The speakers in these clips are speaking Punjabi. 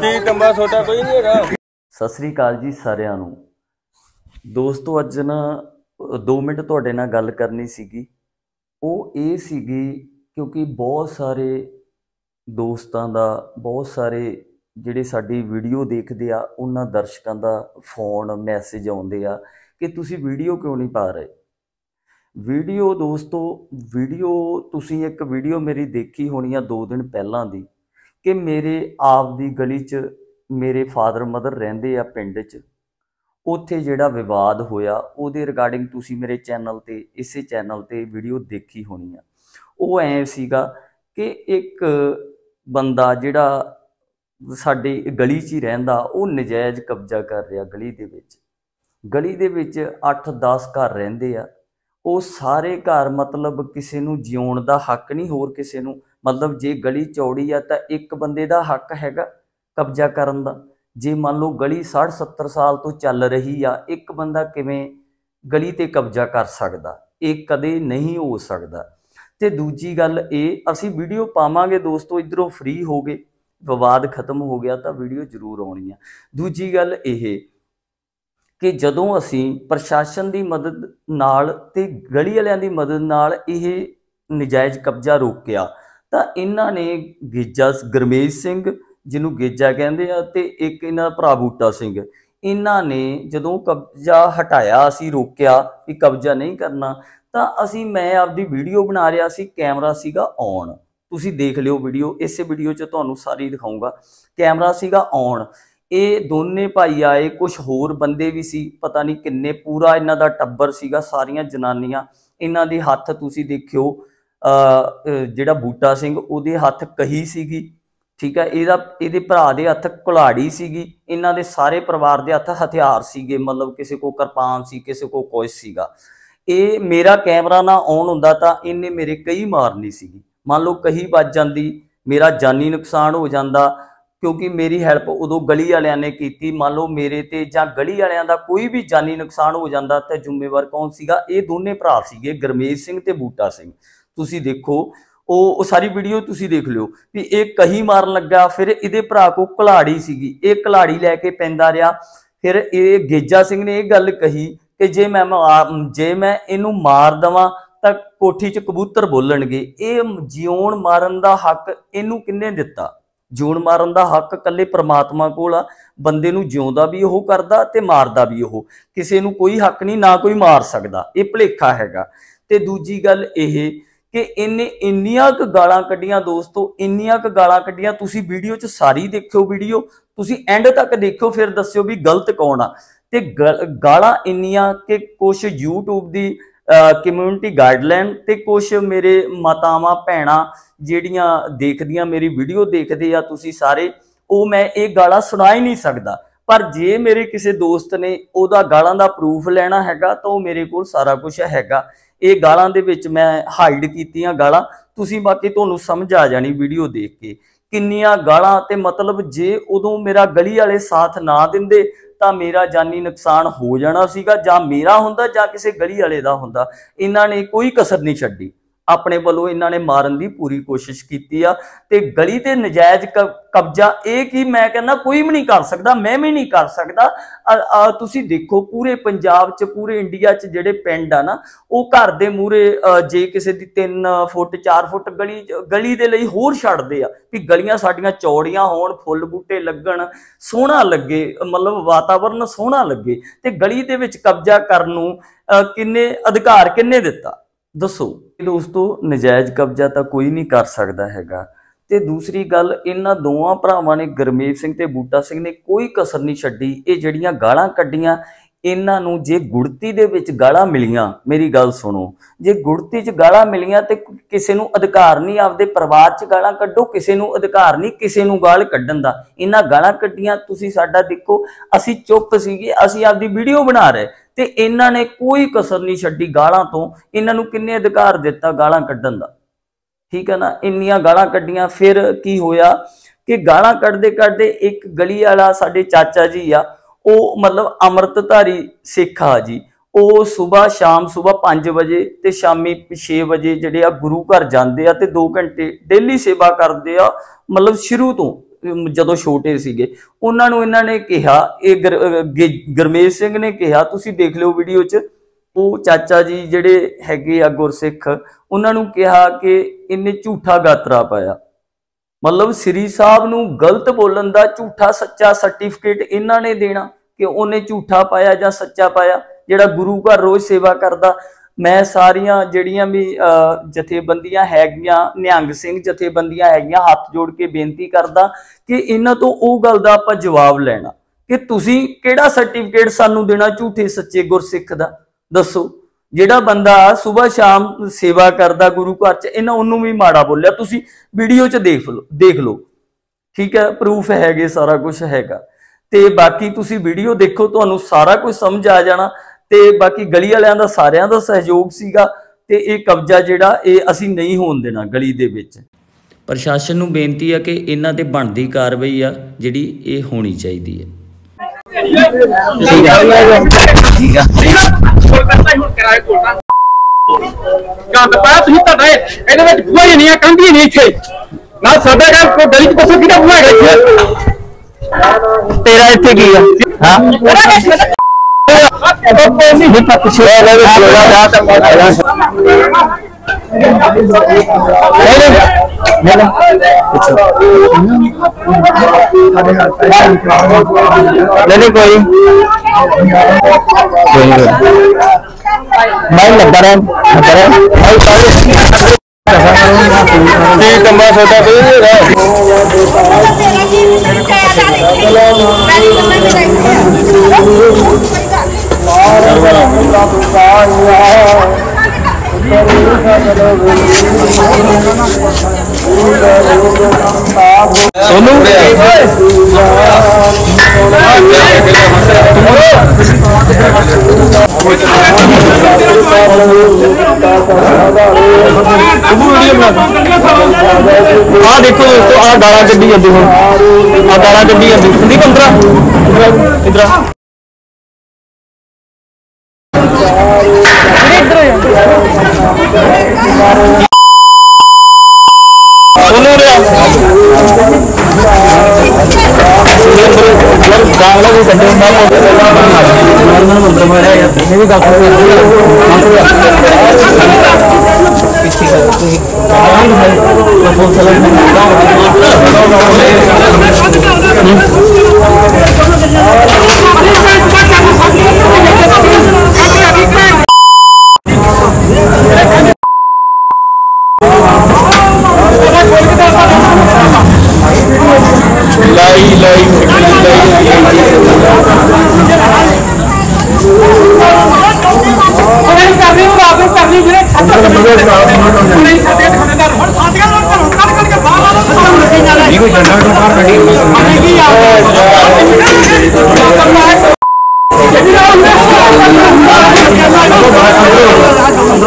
ਕੀ ਕੰਬਾ ਛੋਟਾ ਕੋਈ ਨਹੀਂ ਹੈਗਾ? ਸਤਿ ਸ੍ਰੀ ਅਕਾਲ ਜੀ ਸਾਰਿਆਂ ਨੂੰ। ਦੋਸਤੋ ਅੱਜ ਨਾ 2 ਮਿੰਟ ਤੁਹਾਡੇ ਨਾਲ ਗੱਲ ਕਰਨੀ ਸੀਗੀ। ਉਹ ਇਹ ਸੀਗੀ ਕਿਉਂਕਿ ਬਹੁਤ ਸਾਰੇ ਦੋਸਤਾਂ ਦਾ ਬਹੁਤ ਸਾਰੇ ਜਿਹੜੇ ਸਾਡੀ ਵੀਡੀਓ ਦੇਖਦੇ ਆ ਉਹਨਾਂ ਦਰਸ਼ਕਾਂ ਦਾ ਫੋਨ ਮੈਸੇਜ ਆਉਂਦੇ ਆ ਕਿ ਤੁਸੀਂ ਵੀਡੀਓ ਕਿਉਂ ਨਹੀਂ ਪਾ ਰਹੇ? ਵੀਡੀਓ ਦੋਸਤੋ, ਵੀਡੀਓ ਤੁਸੀਂ ਇੱਕ ਵੀਡੀਓ ਮੇਰੀ ਦੇਖੀ ਹੋਣੀ ਆ 2 ਦਿਨ ਪਹਿਲਾਂ ਦੀ ਕਿ ਮੇਰੇ ਆਪ ਦੀ ਗਲੀ 'ਚ ਮੇਰੇ ਫਾਦਰ ਮਦਰ ਰਹਿੰਦੇ ਆ ਪਿੰਡ 'ਚ। ਉੱਥੇ ਜਿਹੜਾ ਵਿਵਾਦ ਹੋਇਆ, ਉਹਦੇ ਰਿਗਾਰਡਿੰਗ ਤੁਸੀਂ ਮੇਰੇ ਚੈਨਲ ਤੇ, ਇਸੇ ਚੈਨਲ ਤੇ ਵੀਡੀਓ ਦੇਖੀ ਹੋਣੀ ਆ। ਉਹ ਐ ਸੀਗਾ ਕਿ ਇੱਕ ਬੰਦਾ ਜਿਹੜਾ ਸਾਡੇ ਗਲੀ 'ਚ ਹੀ ਰਹਿੰਦਾ, ਉਹ ਨਜਾਇਜ਼ ਕਬਜ਼ਾ ਕਰ ਰਿਹਾ ਗਲੀ ਦੇ ਵਿੱਚ। ਗਲੀ ਦੇ ਵਿੱਚ 8-10 ਘਰ ਰਹਿੰਦੇ ਆ। ਉਹ ਸਾਰੇ ਘਰ ਮਤਲਬ ਕਿਸੇ ਨੂੰ ਜਿਉਣ ਦਾ ਹੱਕ ਨਹੀਂ, ਹੋਰ ਕਿਸੇ ਨੂੰ। ਮਤਲਬ ਜੇ ਗਲੀ ਚੌੜੀ ਆ ਤਾਂ ਇੱਕ ਬੰਦੇ ਦਾ ਹੱਕ ਹੈਗਾ ਕਬਜ਼ਾ ਕਰਨ ਦਾ। ਜੇ ਮੰਨ ਲਓ ਗਲੀ 60 70 ਸਾਲ ਤੋਂ ਚੱਲ ਰਹੀ ਆ, ਇੱਕ ਬੰਦਾ ਕਿਵੇਂ ਗਲੀ ਤੇ ਕਬਜ਼ਾ ਕਰ ਸਕਦਾ? ਇਹ ਕਦੇ ਨਹੀਂ ਹੋ ਸਕਦਾ। ਤੇ ਦੂਜੀ ਗੱਲ ਇਹ, ਅਸੀਂ ਵੀਡੀਓ ਪਾਵਾਂਗੇ ਦੋਸਤੋ, ਇਧਰੋਂ ਫ੍ਰੀ ਹੋ ਗਏ। ਵਿਵਾਦ ਖਤਮ ਹੋ ਗਿਆ ਤਾਂ ਵੀਡੀਓ ਜ਼ਰੂਰ ਆਉਣੀ ਆ। ਦੂਜੀ ਗੱਲ ਇਹ ਕਿ ਜਦੋਂ ਅਸੀਂ ਪ੍ਰਸ਼ਾਸਨ ਦੀ ਮਦਦ ਨਾਲ ਤੇ ਗਲੀ ਵਾਲਿਆਂ ਦੀ ਮਦਦ ਨਾਲ ਇਹ ਨਜਾਇਜ਼ ਕਬਜ਼ਾ ਰੋਕਿਆ, ਤਾਂ ਇਹਨਾਂ ਨੇ ਗੇਜਾ ਗਰਮੇਸ਼ ਸਿੰਘ ਜਿਹਨੂੰ ਗੇਜਾ ਕਹਿੰਦੇ ਆ ਤੇ ਇੱਕ ਇਹਨਾਂ ਦਾ ਭਰਾ ਬੂਟਾ ਸਿੰਘ, ਇਹਨਾਂ ਨੇ ਜਦੋਂ ਕਬਜ਼ਾ ਹਟਾਇਆ, ਅਸੀਂ ਰੋਕਿਆ ਕਿ ਕਬਜ਼ਾ ਨਹੀਂ ਕਰਨਾ, ਤਾਂ ਅਸੀਂ, ਮੈਂ ਆਪਦੀ ਵੀਡੀਓ ਬਣਾ ਰਿਹਾ ਸੀ, ਕੈਮਰਾ ਸੀਗਾ ਔਨ ਤੁਸੀਂ ਦੇਖ ਲਿਓ ਵੀਡੀਓ, ਇਸੇ ਵੀਡੀਓ 'ਚ ਤੁਹਾਨੂੰ ਸਾਰੀ ਦਿਖਾਉਂਗਾ ਕੈਮਰਾ ਸੀਗਾ ਔਨ ਇਹ ਦੋਨੇ ਭਾਈ ਆਏ ਕੁਝ ਹੋਰ ਬੰਦੇ ਵੀ ਸੀ, ਪਤਾ ਨਹੀਂ ਕਿੰਨੇ, ਪੂਰਾ ਇਹਨਾਂ ਦਾ ਟੱਬਰ ਸੀਗਾ, ਸਾਰੀਆਂ ਜਨਾਨੀਆਂ। ਇਹਨਾਂ ਦੇ ਹੱਥ ਤੁਸੀਂ ਦੇਖਿਓ ਜਿਹੜਾ ਬੂਟਾ ਸਿੰਘ, ਉਹਦੇ ਹੱਥ ਕਹੀ ਸੀਗੀ, ਠੀਕ ਹੈ, ਇਹਦਾ, ਇਹਦੇ ਭਰਾ ਦੇ ਹੱਥ ਕੁਲਾੜੀ ਸੀਗੀ, ਇਹਨਾਂ ਦੇ ਸਾਰੇ ਪਰਿਵਾਰ ਦੇ ਹੱਥ ਹਥਿਆਰ ਸੀਗੇ, ਮਤਲਬ ਕਿਸੇ ਕੋ ਕਿਰਪਾਨ ਸੀ, ਕਿਸੇ ਕੋ ਕੁਛ ਸੀਗਾ। ਇਹ ਮੇਰਾ ਕੈਮਰਾ ਨਾ ਆਨ ਹੁੰਦਾ ਤਾਂ ਇਹਨੇ ਮੇਰੇ ਕਈ ਮਾਰਨੀ ਸੀਗੀ। ਮੰਨ ਲਓ ਕਹੀ ਵੱਜ ਜਾਂਦੀ, ਮੇਰਾ ਜਾਨੀ ਨੁਕਸਾਨ ਹੋ ਜਾਂਦਾ ਕਿਉਂਕਿ ਮੇਰੀ ਹੈਲਪ ਉਦੋਂ ਗਲੀ ਵਾਲਿਆਂ ਨੇ ਕੀਤੀ। ਮੰਨ ਲਓ ਮੇਰੇ ਤੇ ਜਾਂ ਗਲੀ ਵਾਲਿਆਂ ਦਾ ਕੋਈ ਵੀ ਜਾਨੀ ਨੁਕਸਾਨ ਹੋ ਜਾਂਦਾ ਤਾਂ ਜ਼ਿੰਮੇਵਾਰ ਕੌਣ ਸੀਗਾ? ਇਹ ਦੋਨੇ ਭਰਾ ਸੀਗੇ, ਗਰਮੇਸ਼ ਸਿੰਘ ਤੇ ਬੂਟਾ ਸਿੰਘ। ਤੁਸੀਂ ਦੇਖੋ, ਉਹ ਉਹ ਸਾਰੀ ਵੀਡੀਓ ਤੁਸੀਂ ਦੇਖ ਲਿਓ ਵੀ ਇਹ ਕਹੀ ਮਾਰਨ ਲੱਗਾ, ਫਿਰ ਇਹਦੇ ਭਰਾ ਕੋ ਕਲਾੜੀ ਸੀਗੀ। ਇਹ ਕਲਾੜੀ ਲੈ ਕੇ ਪੈਂਦਾ ਰਿਹਾ। ਫਿਰ ਇਹ ਗੇਜਾ ਸਿੰਘ ਨੇ ਇਹ ਗੱਲ ਕਹੀ ਕਿ ਜੇ ਮੈਂ ਜੇ ਮੈਂ ਇਹਨੂੰ ਮਾਰ ਦਵਾਂ ਤਾਂ ਕੋਠੀ 'ਚ ਕਬੂਤਰ ਬੋਲਣਗੇ। ਇਹ ਜਿਉਣ ਮਾਰਨ ਦਾ ਹੱਕ ਇਹਨੂੰ ਕਿੰਨੇ ਦਿੱਤਾ? ਜਿਉਣ ਮਾਰਨ ਦਾ ਹੱਕ ਇਕੱਲੇ ਪ੍ਰਮਾਤਮਾ ਕੋਲ ਆ, ਬੰਦੇ ਨੂੰ ਜਿਉਂਦਾ ਵੀ ਉਹ ਕਰਦਾ ਤੇ ਮਾਰਦਾ ਵੀ ਉਹ। ਕਿਸੇ ਨੂੰ ਕੋਈ ਹੱਕ ਨਹੀਂ, ਨਾ ਕੋਈ ਮਾਰ ਸਕਦਾ। ਇਹ ਭਲੇਖਾ ਹੈਗਾ। ਤੇ ਦੂਜੀ ਗੱਲ ਇਹ ਕਿ ਇਹਨੇ ਇੰਨੀਆਂ ਕੁ ਗਾਲਾਂ ਕੱਢੀਆਂ ਦੋਸਤੋ, ਇੰਨੀਆਂ ਕੁ ਗਾਲਾਂ ਕੱਢੀਆਂ। ਤੁਸੀਂ ਵੀਡੀਓ 'ਚ ਸਾਰੀ ਦੇਖਿਓ ਵੀਡੀਓ, ਤੁਸੀਂ ਐਂਡ ਤੱਕ ਦੇਖਿਓ, ਫਿਰ ਦੱਸਿਓ ਵੀ ਗਲਤ ਕੌਣ ਆ। ਤੇ ਗਾਲਾਂ ਇੰਨੀਆਂ ਕਿ ਕੁਝ YouTube ਦੀ ਕਮਿਊਨਿਟੀ ਗਾਈਡਲਾਈਨ ਤੇ ਕੁਝ ਮੇਰੇ ਮਾਤਾਵਾਂ, ਭੈਣਾਂ ਜਿਹੜੀਆਂ ਦੇਖਦੀਆਂ, ਮੇਰੀ ਵੀਡੀਓ ਦੇਖਦੇ ਆ ਤੁਸੀਂ ਸਾਰੇ, ਉਹ ਮੈਂ ਇਹ ਗਾਲਾਂ ਸੁਣਾ ਹੀ ਨਹੀਂ ਸਕਦਾ। ਪਰ ਜੇ ਮੇਰੇ ਕਿਸੇ ਦੋਸਤ ਨੇ ਉਹਦਾ ਗਾਲਾਂ ਦਾ ਪ੍ਰੂਫ ਲੈਣਾ ਹੈਗਾ, ਤਾਂ ਉਹ ਮੇਰੇ ਕੋਲ ਸਾਰਾ ਕੁਝ ਹੈਗਾ। ਇਹ ਗਾਲਾਂ ਦੇ ਵਿੱਚ ਮੈਂ ਹਾਈਡ ਕੀਤੀਆਂ ਗਾਲਾਂ। ਤੁਸੀਂ ਬਾਕੀ ਤੁਹਾਨੂੰ ਸਮਝ ਆ ਜਾਣੀ ਵੀਡੀਓ ਦੇਖ ਕੇ। ਕਿੰਨੀਆਂ ਗਾਲਾਂ ਤੇ ਮਤਲਬ ਜੇ ਉਦੋਂ ਮੇਰਾ ਗਲੀ ਵਾਲੇ ਸਾਥ ਨਾ ਦਿੰਦੇ ਤਾਂ ਮੇਰਾ ਜਾਨੀ ਨੁਕਸਾਨ ਹੋ ਜਾਣਾ ਸੀਗਾ ਜਾਂ ਮੇਰਾ ਹੁੰਦਾ ਜਾਂ ਕਿਸੇ ਗਲੀ ਵਾਲੇ ਦਾ ਹੁੰਦਾ। ਇਹਨਾਂ ਨੇ ਕੋਈ ਕਸਰ ਨਹੀਂ ਛੱਡੀ। ਆਪਣੇ ਵੱਲੋਂ ਇਹਨਾਂ ਨੇ ਮਾਰਨ ਦੀ ਪੂਰੀ ਕੋਸ਼ਿਸ਼ ਕੀਤੀ ਆ। ਤੇ ਗਲੀ ਤੇ ਨਜਾਇਜ਼ ਕਬਜ਼ਾ ਇਹ ਕੀ ਮੈਂ ਕਹਿੰਦਾ ਕੋਈ ਵੀ ਨਹੀਂ ਕਰ ਸਕਦਾ, ਮੈਂ ਵੀ ਨਹੀਂ ਕਰ ਸਕਦਾ। ਤੁਸੀਂ ਦੇਖੋ ਪੂਰੇ ਪੰਜਾਬ 'ਚ, ਪੂਰੇ ਇੰਡੀਆ 'ਚ ਜਿਹੜੇ ਪਿੰਡ ਆ ਨਾ, ਉਹ ਘਰ ਦੇ ਮੂਰੇ ਜੇ ਕਿਸੇ ਦੀ 3 ਫੁੱਟ 4 ਫੁੱਟ ਗਲੀ ਗਲੀ ਦੇ ਲਈ ਹੋਰ ਛੱਡਦੇ ਆ ਵੀ ਗਲੀਆਂ ਸਾਡੀਆਂ ਚੌੜੀਆਂ ਹੋਣ, ਫੁੱਲ ਬੂਟੇ ਲੱਗਣ, ਸੋਹਣਾ ਲੱਗੇ, ਮਤਲਬ ਵਾਤਾਵਰਨ ਸੋਹਣਾ ਲੱਗੇ। ਤੇ ਗਲੀ ਦੇ ਵਿੱਚ ਕਬਜ਼ਾ ਕਰਨ ਨੂੰ ਕਿੰਨੇ ਅਧਿਕਾਰ ਕਿੰਨੇ ਦਿੱਤਾ? ਦੱਸੋ ਦੋਸਤੋ ਨਜਾਇਜ਼ ਕਬਜ਼ਾ ਤਾਂ ਕੋਈ ਨਹੀਂ ਕਰ ਸਕਦਾ ਹੈਗਾ। ਤੇ ਦੂਸਰੀ ਗੱਲ, ਇਹਨਾਂ ਦੋਵਾਂ ਭਰਾਵਾਂ ਨੇ ਗਰਮੇਵ ਸਿੰਘ ਤੇ ਬੂਟਾ ਸਿੰਘ ਨੇ ਕੋਈ ਕਸਰ ਨਹੀਂ ਛੱਡੀ। ਇਹ ਜਿਹੜੀਆਂ ਗਾਲਾਂ ਕੱਢੀਆਂ ਇਹਨਾਂ ਨੂੰ ਜੇ ਗੁੜਤੀ ਦੇ ਵਿੱਚ ਗਾਲਾਂ ਮਿਲੀਆਂ, ਮੇਰੀ ਗੱਲ ਸੁਣੋ। ਜੇ ਗੁੜਤੀ 'ਚ ਗਾਲਾਂ ਮਿਲੀਆਂ ਤੇ ਕਿਸੇ ਨੂੰ ਅਧਿਕਾਰ ਨਹੀਂ, ਆਪਦੇ ਪਰਿਵਾਰ 'ਚ ਗਾਲਾਂ ਕੱਢੋ, ਕਿਸੇ ਨੂੰ ਅਧਿਕਾਰ ਨਹੀਂ, ਕਿਸੇ ਨੂੰ ਗਾਲ ਕੱਢਣ ਦਾ। ਇਹਨਾਂ ਗਾਲਾਂ ਕੱਢੀਆਂ, ਤੁਸੀਂ ਸਾਡਾ ਦੇਖੋ, ਅਸੀਂ ਚੁੱਪ ਸੀਗੇ, ਅਸੀਂ ਆਪਦੀ ਵੀਡੀਓ ਬਣਾ ਰਹੇ। ਤੇ ਇਹਨਾਂ ਨੇ ਕੋਈ ਕਸਰ ਨਹੀਂ ਛੱਡੀ ਗਾਲਾਂ ਤੋਂ, ਇਹਨਾਂ ਨੂੰ ਕਿੰਨੇ ਅਧਿਕਾਰ ਦਿੱਤਾ ਗਾਲਾਂ ਕੱਢਣ ਦਾ? ਠੀਕ ਹੈ ਨਾ? ਇੰਨੀਆਂ ਗਾਲਾਂ ਕੱਢੀਆਂ, ਫਿਰ ਕੀ ਹੋਇਆ? ਕਿ ਗਾਲਾਂ ਕੱਢਦੇ ਕੱਢਦੇ ਇੱਕ ਗਲੀ ਵਾਲਾ ਸਾਡੇ ਚਾਚਾ ਜੀ ਆ ਉਹ ਮਤਲਬ ਅੰਮ੍ਰਿਤਧਾਰੀ ਸਿੱਖ ਆ ਜੀ। ਉਹ ਸਵੇਰ ਸ਼ਾਮ ਸਵੇਰ 5 ਵਜੇ ਤੇ ਸ਼ਾਮੀ 6 ਵਜੇ ਜਿਹੜੇ ਆ ਗੁਰੂ ਘਰ ਜਾਂਦੇ ਆ ਤੇ 2 ਘੰਟੇ ਡੇਲੀ ਸੇਵਾ ਕਰਦੇ ਆ ਮਤਲਬ ਸ਼ੁਰੂ ਤੋਂ ਜਦੋਂ ਛੋਟੇ ਸੀਗੇ। ਉਹਨਾਂ ਨੂੰ ਇਹਨਾਂ ਨੇ ਕਿਹਾ ਇਹ ਗੁਰ- ਅਹ, ਸਿੰਘ ਨੇ ਕਿਹਾ ਤੁਸੀਂ ਦੇਖ ਲਿਓ ਵੀਡੀਓ 'ਚ ਉਹ ਚਾਚਾ ਜੀ ਜਿਹੜੇ ਹੈਗੇ ਆ ਗੁਰਸਿੱਖ ਉਹਨਾਂ ਨੂੰ ਕਿਹਾ ਕਿ ਇਹਨੇ ਝੂਠਾ ਗਾਤਰਾ ਪਾਇਆ। ਮਤਲਬ ਸ੍ਰੀ ਸਾਹਿਬ ਨੂੰ ਗਲਤ ਬੋਲਣ ਦਾ ਝੂਠਾ ਸੱਚਾ ਸਰਟੀਫਿਕੇਟ ਇਹਨਾਂ ਨੇ ਦੇਣਾ ਕਿ ਉਹਨੇ ਝੂਠਾ ਪਾਇਆ ਜਾਂ ਸੱਚਾ ਪਾਇਆ ਜਿਹੜਾ ਗੁਰੂ ਘਰ ਰੋਜ਼ ਸੇਵਾ ਕਰਦਾ। ਮੈਂ ਸਾਰੀਆਂ ਜਿਹੜੀਆਂ ਵੀ ਅਹ, ਜਥੇਬੰਦੀਆਂ ਹੈਗੀਆਂ ਨਿਹੰਗ ਸਿੰਘ ਜਥੇਬੰਦੀਆਂ ਹੈਗੀਆਂ ਹੱਥ ਜੋੜ ਕੇ ਬੇਨਤੀ ਕਰਦਾ ਕਿ ਇਹਨਾਂ ਤੋਂ ਉਹ ਗੱਲ ਦਾ ਆਪਾਂ ਜਵਾਬ ਲੈਣਾ। ਕਿ ਤੁਸੀਂ ਕਿਹੜਾ ਸਰਟੀਫਿਕੇਟ ਸਾਨੂੰ ਦੇਣਾ ਝੂਠੇ ਸੱਚੇ ਗੁਰਸਿੱਖ ਦਾ? ਦੱਸੋ। ਜਿਹੜਾ ਬੰਦਾ ਸਵੇਰ ਸ਼ਾਮ ਸੇਵਾ ਕਰਦਾ ਗੁਰੂ ਘਰ ਚ, ਇਹਨਾਂ ਉਹਨੂੰ ਵੀ ਮਾੜਾ ਬੋਲਿਆ। ਤੁਸੀਂ ਵੀਡੀਓ ਚ ਦੇਖ ਲਓ ਦੇਖ ਲਓ। ਠੀਕ ਹੈ ਪ੍ਰੂਫ ਹੈਗੇ, ਸਾਰਾ ਕੁਝ ਹੈਗਾ। ਤੇ ਬਾਕੀ ਤੁਸੀਂ ਵੀਡੀਓ ਦੇਖੋ, ਤੁਹਾਨੂੰ ਸਾਰਾ ਕੁਝ ਸਮਝ ਆ ਜਾਣਾ। ਤੇ ਬਾਕੀ ਗਲੀ ਵਾਲਿਆਂ ਦਾ, ਸਾਰਿਆਂ ਦਾ ਸਹਿਯੋਗ ਸੀਗਾ। ਤੇ ਇਹ ਕਬਜ਼ਾ ਜਿਹੜਾ, ਇਹ ਅਸੀਂ ਨਹੀਂ ਹੋਣ ਦੇਣਾ ਗਲੀ ਦੇ ਵਿੱਚ। ਪ੍ਰਸ਼ਾਸਨ ਨੂੰ ਬੇਨਤੀ ਆ ਕਿ ਇਹਨਾਂ ਤੇ ਬਣਦੀ ਕਾਰਵਾਈ ਆ, ਜਿਹੜੀ ਇਹ ਹੋਣੀ ਚਾਹੀਦੀ ਹੈ। ਗੰਦ ਪਾਇਆ ਤੁਸੀਂ ਤੁਹਾਡਾ ਇਹ- ਇਹਦੇ ਵਿੱਚ ਬੂਹਾ ਹੀ ਨਹੀਂ ਆ ਕੰਧੀ ਨਹੀਂ ਇੱਥੇ ਨਾ ਸਾਡਾ ਘਰ ਕੋਈ ਗਲੀ ਚ ਦੱਸੋ ਕਿਹਦਾ ਬੂਹਾ ਹੈਗਾ ਇੱਥੇ ਤੇਰਾ ਇੱਥੇ ਕੀ ਆ ਹਾਂ ਨਹੀਂ Nhớ đâu? Được chưa? Lên đi quỳ Quỳ rồi Mấy lần ta đem Lần ta đem Mấy ta đem Đi cầm ba số ta đi, rồi Hãy subscribe ਸੋਨੂੰ ਆ ਦੇਖੋ ਦੋਸਤੋ, ਆ ਗਾਲਾਂ ਕੱਢੀ ਜਾਂਦੀ ਹੁਣ। ਆ ਗਾਲਾਂ ਕੱਢੀ ਜਾਂਦੀ। ਸੰਦੀਪ, ਅੰਦਰ ਇਧਰ ਗਾਲਾਂ ਵੀ ਕੱਢੇ ਮੈਂ ਮੈਂ ਮੰਦਰ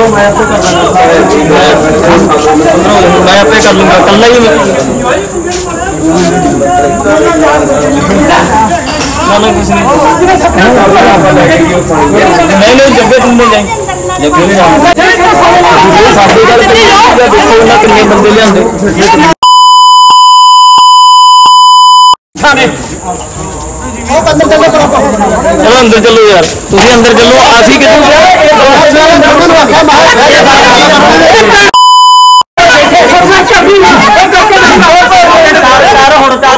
ਮਾਰਿਆ ਯਾਰ ਇਹ ਵੀ ਗੱਲ ਪਿੱਛੇ ਕਰ ਤੁਸੀਂ ਫੋਨ ਲਾਈ ਲਾਈ ਨਹੀਂ ਕਰਨੀ ਉਹ ਆਪ ਨੂੰ ਕਰਨੀ ਜਿਹੜੇ ਖੱਤਰ ਚਲੋ ਅੰਦਰ ਚੱਲੋ ਯਾਰ ਤੁਸੀਂ ਅੰਦਰ ਚੱਲੋ ਅਸੀਂ ਕਿੱਥੇ ਹੁਣ ਕਰ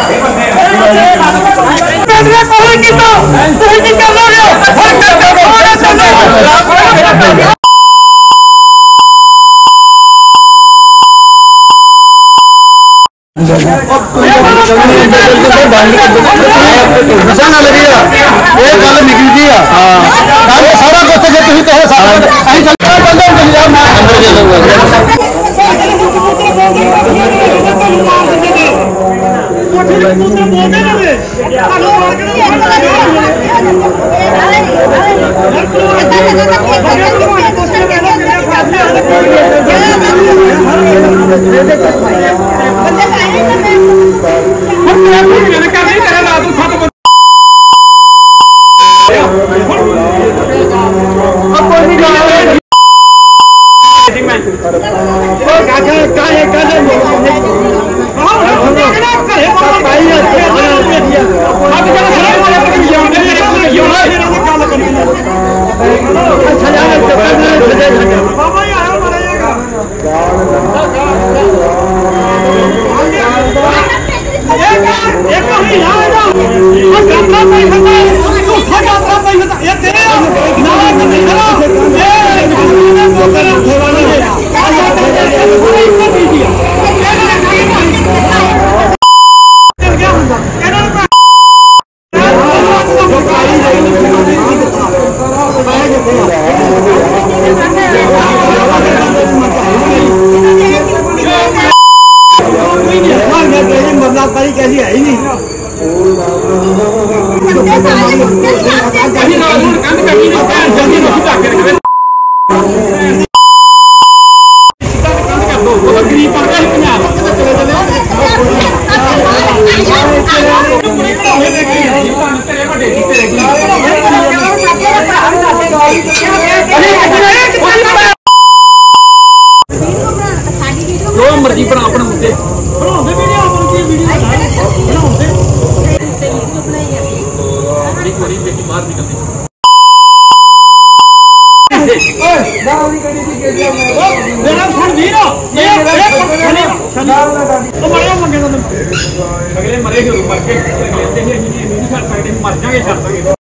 ਗੁੱਸਾ ਨਾ ਲੱਗਿਆ ਇਹ ਗੱਲ ਨਿਕਲਦੀ ਆ ਹਾਂ ਗੱਲ ਸਾਰਾ ਕੁਝ ਜੇ ਤੁਸੀਂ ਕਹੋ ਸਾਰਾ ਅਸੀਂ ਚੱਲਣਾ ਬੰਦੇ ਪੰਜਾਬ ਮੈਂ ਅੰਦਰ ਚੱਲੂਗਾ ਤੋਂ ਗਾਲਾਂ ਕੱਢੀ ਆ ਗਾਲਾਂ ਕੱਢਦਾ ਯਾਰ ਗੁੱਸਾ ਨਾ ਲੱਗੇਗਾ ਹੁਣ ਤੇਰਾ ਕੋਈ ਗੱਲ ਕਰਨੀ ਤੇਰਾ ਰਾਤ ਨੂੰ ਕਹੀ ਨਾ ਹੁਣ ਕੰਧ ਕਹੀ ਨਹੀਂ ਭੈਣ ਜਲਦੀ ਰੋਟੀ ਢੱਕ ਕੇ ਰੱਖਵੇ ਜੋ ਮਰਜ਼ੀ ਬਣਾ ਆਪਣਾ ਮੁੱਦੇ ਬਣਾਉਂਦੇ ਵੀਡੀਓ ਬਣਦੀ ਵੀਡੀਓ ਬਾਹਰ ਨਿਕਲਦੀ ਮੇਰਾ। ਸੁਣ ਵੀਰ ਇਹ ਇਹ ਸ਼ਨੀ ਸ਼ਨੀ ਉਹ ਮਰਿਆ ਮੰਗੇ ਨੂੰ ਅਗਲੇ ਮਰੇ ਜਦੋਂ ਮਰ ਕੇ। ਅਗਲੇ ਤੇ ਅਸੀਂ ਨਹੀਂ ਨਹੀਂ ਛੱਡ ਸਕਦੇ ਮਰ ਜਾਗੇ ਛੱਡ ਦਾਂਗੇ